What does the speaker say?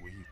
sweet.